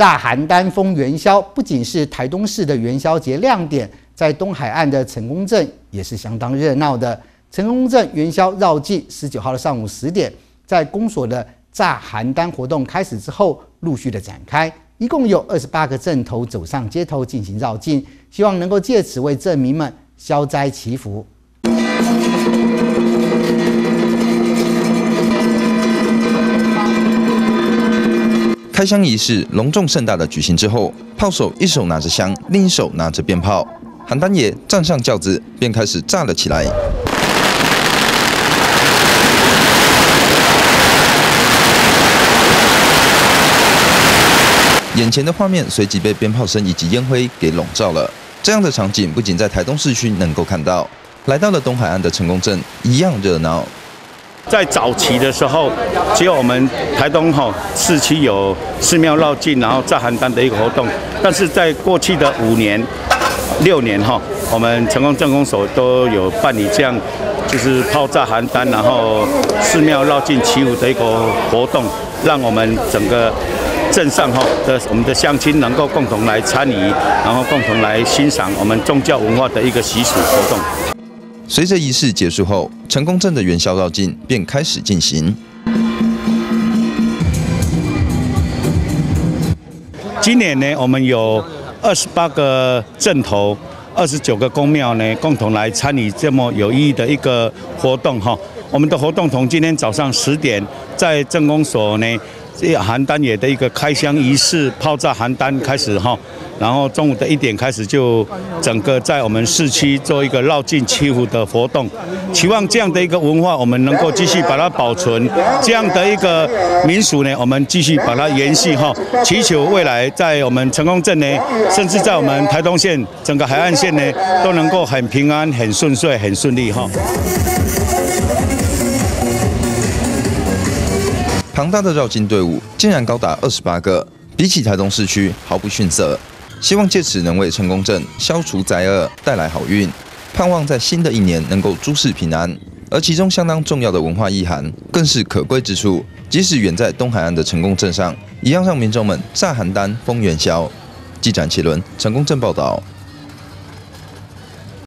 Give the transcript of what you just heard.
炸邯郸风元宵不仅是台东市的元宵节亮点，在东海岸的成功镇也是相当热闹的。成功镇元宵绕境，十九号的上午十点，在公所的炸邯郸活动开始之后，陆续的展开，一共有二十八个镇头走上街头进行绕境，希望能够借此为镇民们消灾祈福。开箱仪式隆重盛大的举行之后，炮手一手拿着香，另一手拿着鞭炮，邯郸爷站上轿子，便开始炸了起来。眼前的画面随即被鞭炮声以及烟灰给笼罩了。这样的场景不仅在台东市区能够看到，来到了东海岸的成功镇一样热闹。在早期的时候，只有我们台东哈市区有寺庙绕境，然后炸邯郸的一个活动。但是在过去的五年、六年哈，我们成功镇公所都有办理这样，就是炮炸邯郸，然后寺庙绕境祈福的一个活动，让我们整个镇上哈的我们的乡亲能够共同来参与，然后共同来欣赏我们宗教文化的一个习俗活动。随着仪式结束后，成功镇的元宵绕境便开始进行。今年呢，我们有二十八个镇头、二十九个公庙呢，共同来参与这么有意义的一个活动哈。我们的活动从今天早上十点在镇公所呢。这邯郸野的一个开箱仪式，炮炸邯郸开始哈，然后中午的一点开始就整个在我们市区做一个绕境祈福的活动，期望这样的一个文化我们能够继续把它保存，这样的一个民俗呢，我们继续把它延续哈，祈求未来在我们成功镇呢，甚至在我们台东县整个海岸线呢，都能够很平安、很顺遂、很顺利哈。庞大的绕境队伍竟然高达二十八个，比起台东市区毫不逊色。希望借此能为成功镇消除灾厄，带来好运。盼望在新的一年能够诸事平安。而其中相当重要的文化意涵，更是可贵之处。即使远在东海岸的成功镇上，一样让民众们炸邯郸、封元宵。记者齐伦，成功镇报道。